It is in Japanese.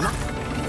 な。